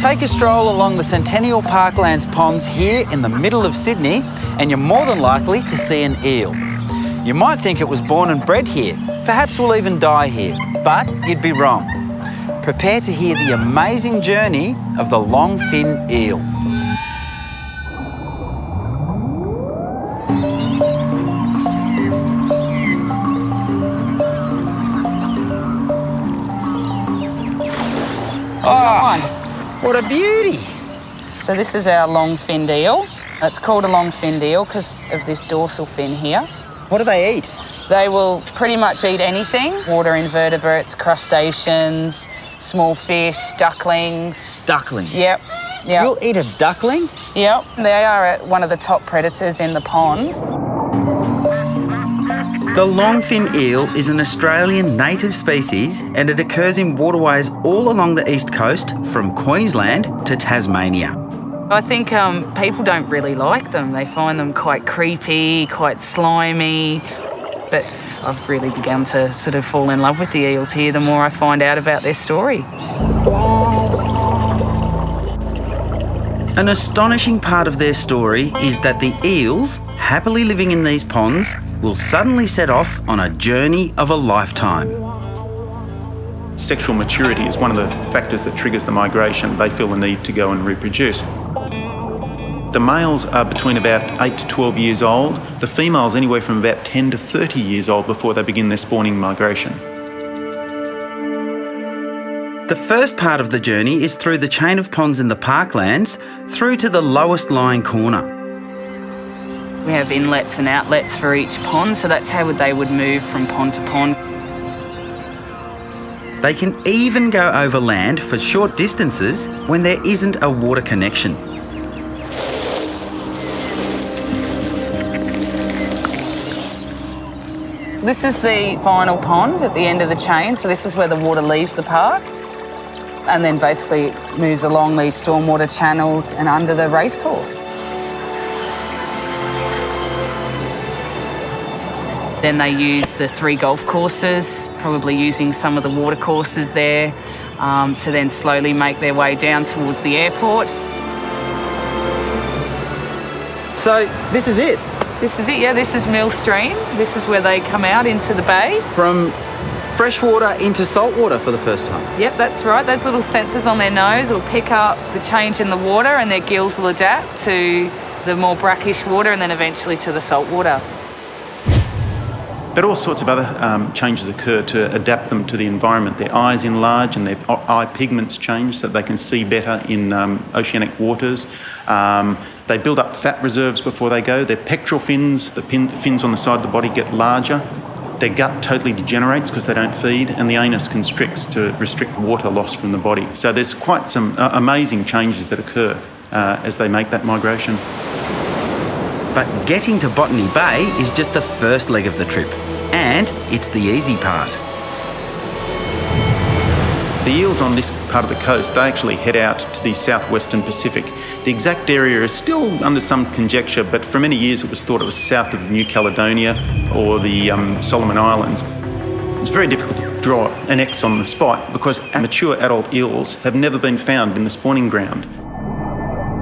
Take a stroll along the Centennial Parklands ponds here in the middle of Sydney, and you're more than likely to see an eel. You might think it was born and bred here. Perhaps will even die here, but you'd be wrong. Prepare to hear the amazing journey of the longfin eel. Oh, what a beauty. So this is our long-finned eel. It's called a long-finned eel because of this dorsal fin here. What do they eat? They will pretty much eat anything. Water invertebrates, crustaceans, small fish, ducklings. Ducklings? Yep. Yep. You'll eat a duckling? Yep. They are uh, one of the top predators in the pond. The longfin eel is an Australian native species and it occurs in waterways all along the east coast from Queensland to Tasmania. I think um, people don't really like them. They find them quite creepy, quite slimy. But I've really begun to sort of fall in love with the eels here the more I find out about their story. An astonishing part of their story is that the eels, happily living in these ponds, will suddenly set off on a journey of a lifetime. Sexual maturity is one of the factors that triggers the migration. They feel the need to go and reproduce. The males are between about 8 to 12 years old, the females anywhere from about 10 to 30 years old before they begin their spawning migration. The first part of the journey is through the chain of ponds in the parklands through to the lowest lying corner. We have inlets and outlets for each pond, so that's how they would move from pond to pond. They can even go over land for short distances when there isn't a water connection. This is the final pond at the end of the chain, so this is where the water leaves the park and then basically moves along these stormwater channels and under the racecourse. Then they use the three golf courses, probably using some of the water courses there, um, to then slowly make their way down towards the airport. So this is it? This is it, yeah, this is Millstream. This is where they come out into the bay. From freshwater into saltwater for the first time? Yep, that's right. Those little sensors on their nose will pick up the change in the water and their gills will adapt to the more brackish water and then eventually to the salt water. But all sorts of other um, changes occur to adapt them to the environment. Their eyes enlarge and their eye pigments change so they can see better in um, oceanic waters. Um, they build up fat reserves before they go. Their pectoral fins, the pin, fins on the side of the body, get larger. Their gut totally degenerates because they don't feed, and the anus constricts to restrict water loss from the body. So there's quite some uh, amazing changes that occur uh, as they make that migration. But getting to Botany Bay is just the first leg of the trip, and it's the easy part. The eels on this part of the coast, they actually head out to the southwestern Pacific. The exact area is still under some conjecture, but for many years it was thought it was south of New Caledonia or the um, Solomon Islands. It's very difficult to draw an X on the spot because mature adult eels have never been found in the spawning ground.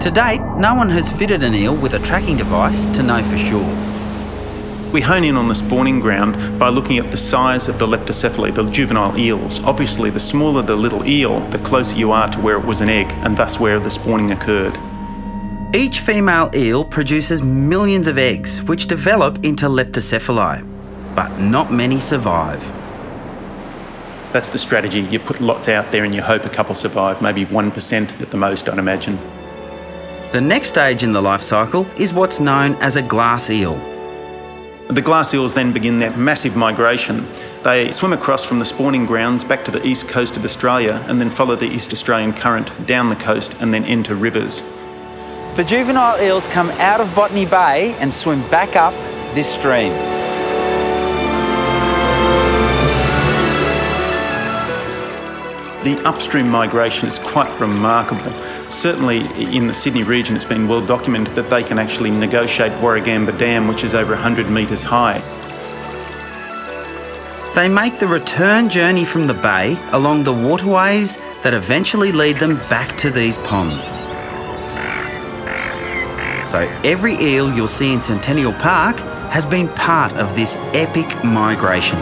To date, no one has fitted an eel with a tracking device to know for sure. We hone in on the spawning ground by looking at the size of the leptocephali, the juvenile eels. Obviously, the smaller the little eel, the closer you are to where it was an egg, and thus where the spawning occurred. Each female eel produces millions of eggs, which develop into leptocephali, but not many survive. That's the strategy. You put lots out there and you hope a couple survive, maybe 1% at the most, I'd imagine. The next stage in the life cycle is what's known as a glass eel. The glass eels then begin their massive migration. They swim across from the spawning grounds back to the east coast of Australia and then follow the East Australian current down the coast and then into rivers. The juvenile eels come out of Botany Bay and swim back up this stream. The upstream migration is quite remarkable. Certainly in the Sydney region, it's been well documented that they can actually negotiate Warragamba Dam, which is over 100 metres high. They make the return journey from the bay along the waterways that eventually lead them back to these ponds. So every eel you'll see in Centennial Park has been part of this epic migration.